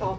あ、